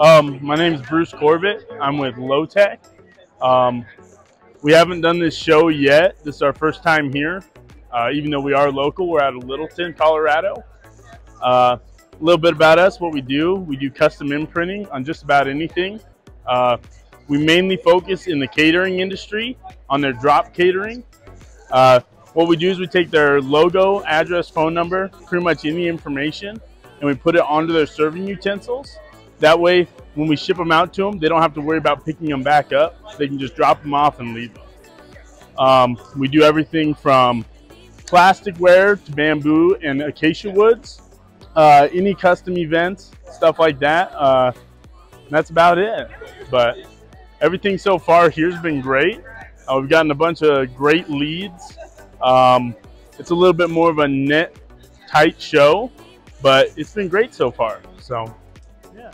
Um, my name is Bruce Corbett. I'm with Lotech. Um, we haven't done this show yet. This is our first time here. Uh, even though we are local, we're out of Littleton, Colorado. Uh, a little bit about us, what we do. We do custom imprinting on just about anything. Uh, we mainly focus in the catering industry on their drop catering. Uh, what we do is we take their logo, address, phone number, pretty much any information, and we put it onto their serving utensils. That way, when we ship them out to them, they don't have to worry about picking them back up. They can just drop them off and leave them. Um, we do everything from plasticware to bamboo and acacia woods, uh, any custom events, stuff like that. Uh, that's about it. But everything so far here's been great. Uh, we've gotten a bunch of great leads. Um, it's a little bit more of a net tight show, but it's been great so far. So, yeah.